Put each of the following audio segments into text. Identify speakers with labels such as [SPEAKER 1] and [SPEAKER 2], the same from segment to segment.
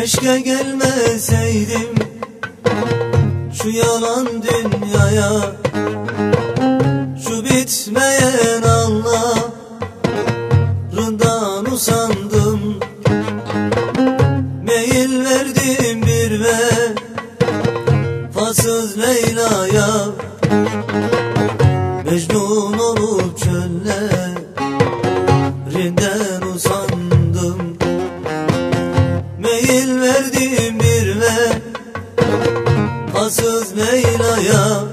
[SPEAKER 1] Keşke gelmeseydim şu yalan dünyaya Şu bitmeyen Allah'ından usandım. Meyil verdim bir ve fasız Leyla'ya Mecnun olup Fasız Leyla'ya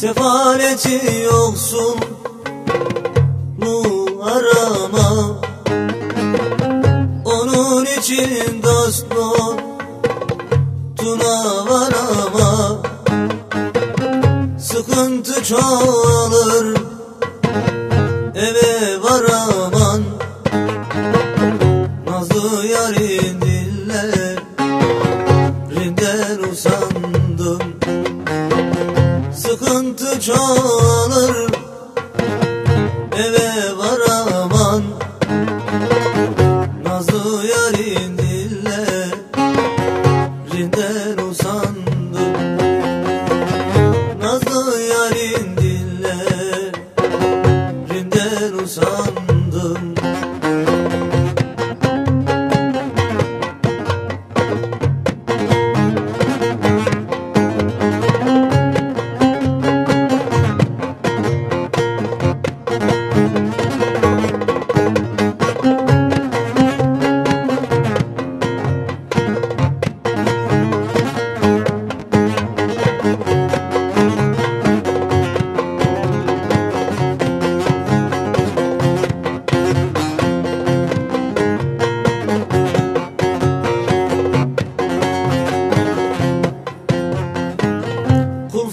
[SPEAKER 1] Sefaleti yoksun mu arama. Onun için dost tuna varama. Sıkıntı çoğalır eve varaman. Nazlı yarın Çoğalır. Eve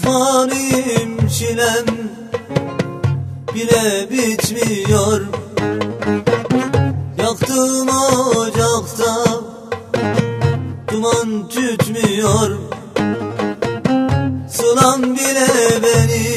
[SPEAKER 1] Kulfaniyim çilem bile bitmiyor. Yaktığım ocakta duman tütmüyor. Sılam bile beni